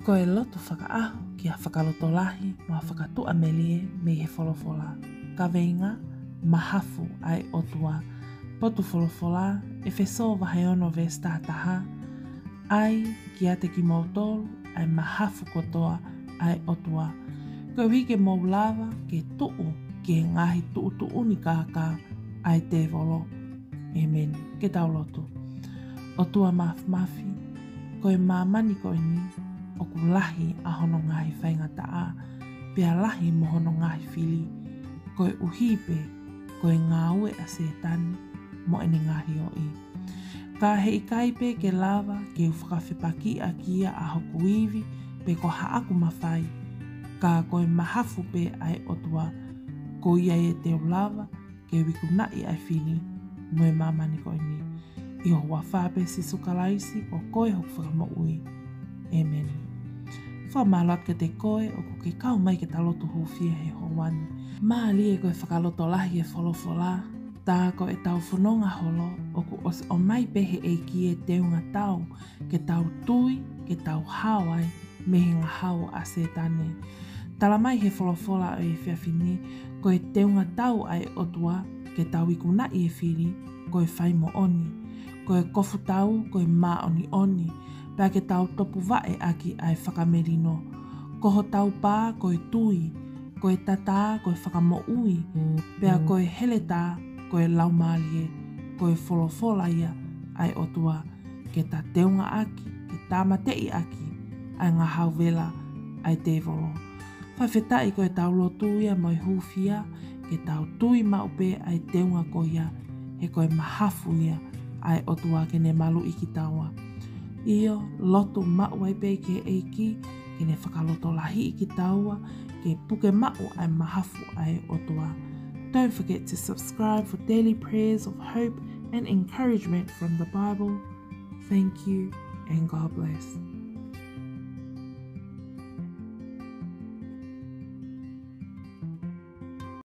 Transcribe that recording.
Ko e loto whakaaho ki a whakaloto lahi mo a whakatu a melie me he wholofola. Ka veinga, mahafu ai otua. Potu wholofola, e feso vahe ono ves tātaha. Ai, ki a te ki mautol, ai mahafu kotoa ai otua. Ko wike mou lava ke tuu ke ngahi tuu tuu ni kāka ai te volo. Amen. Ke tau lotu. Otua maf mafi, koe mamani koe ni, paku lahi a hono ngahi ta a, pia lahi mo hono ngahi whili, koe uhipe, koe ngā ue a se tani, mo ene ngahi o i. E. Ka he i kaipe ke lava, ke uwhaka whepaki a kia a hoku iwi, pe ko ha haaku mawhai, ka koe mahafu pe ai otua, ko ia e te lava, ke wiku nai ai whili, mo e mamani koe ni. Iho wa whape si sukalaisi, ko koe hoku whakamo ui. Amen whamalake te koe o ko ke kau mai ke talotu hōwhia he hōwani. Mā e koe whakaloto lahi e wholofola, Ta ko e tau funonga holo o ko os o mai pehe e ki e teunga tau, ke tau tui, ke tau hawai, mehinga hau a se tane. la mai he wholofola o e fini ko e teunga tau ai o tua, ke tau i kuna i e whiri, ko e whaimo oni, ko e kofu tau, ko e ma oni oni, pa ke tau topu vae aki ai whakamerino. Koho tau pā koe tui, koe tata, koe whakamo ui, pea mm. koe heleta, koe laumalie, koe wholofolaia, ai otua, ke ta teunga aki, ke tā matei aki, ai ngā hauwela, ai devolo. Whawhetai koe tau lotuia mai hufia, ke tau tui maupe ai teunga koia, he koe mahafuia, ai otua ke ne malu ikitaua. Io loto mau ai pei ke eiki, ki ne whakaloto lahi i ki taua, ke puke mau ai mahafu ai o toa. Don't forget to subscribe for daily prayers of hope and encouragement from the Bible. Thank you and God bless.